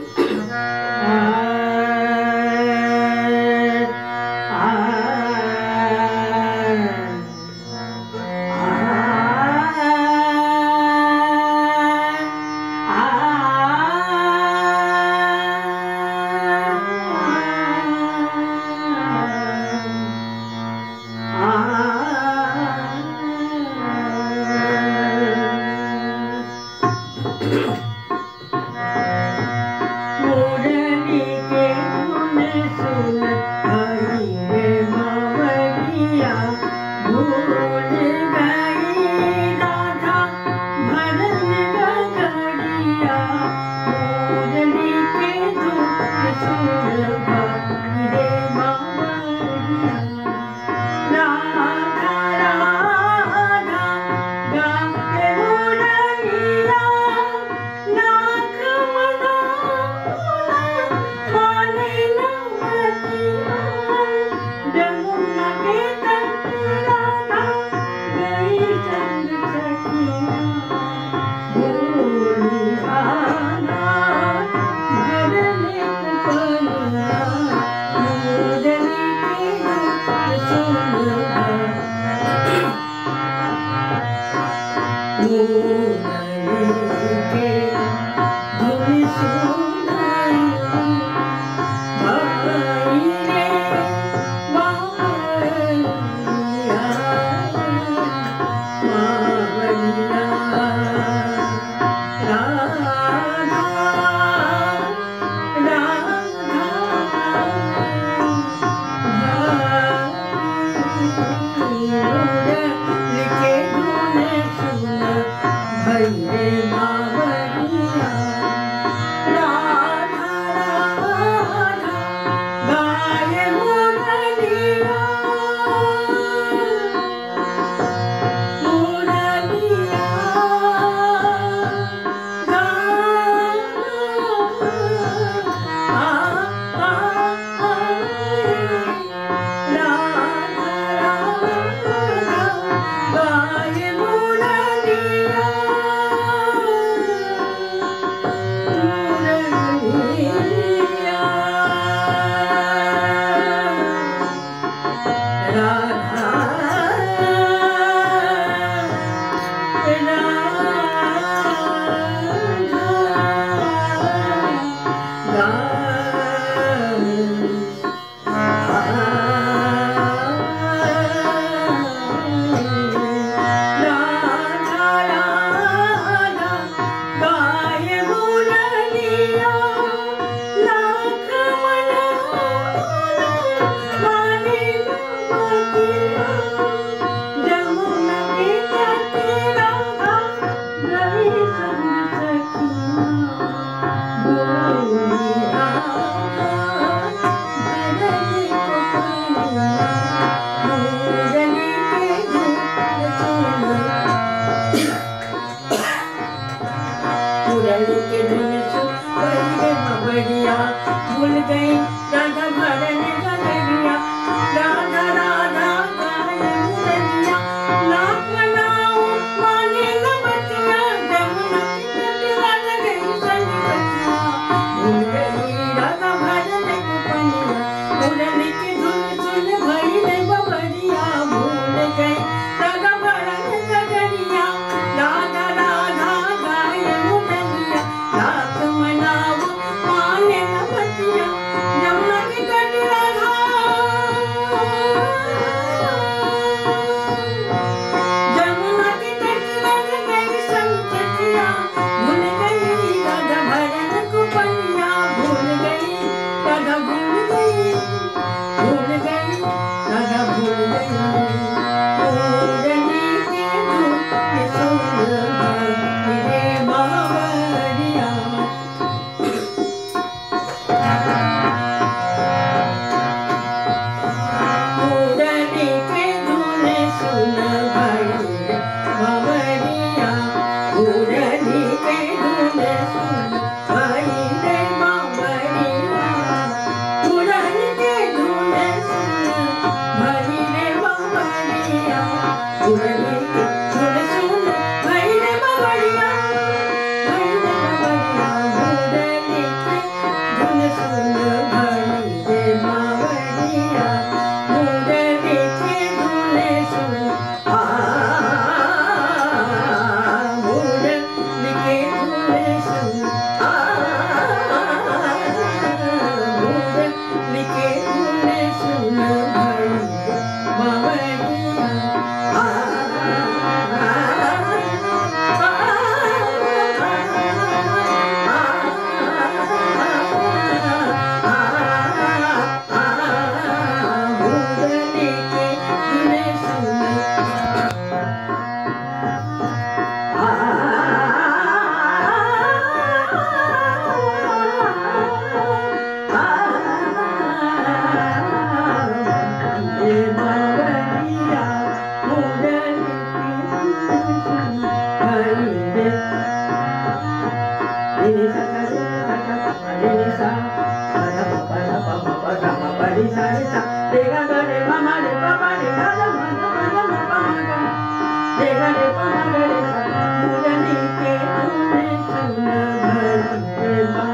Ah. Amen. పడి సారిసా దిగగడే మమడి పమడి కద మంద మంద మపమగ దిగడే పమగడే సా మురని కే తునే సంగ భరతే మా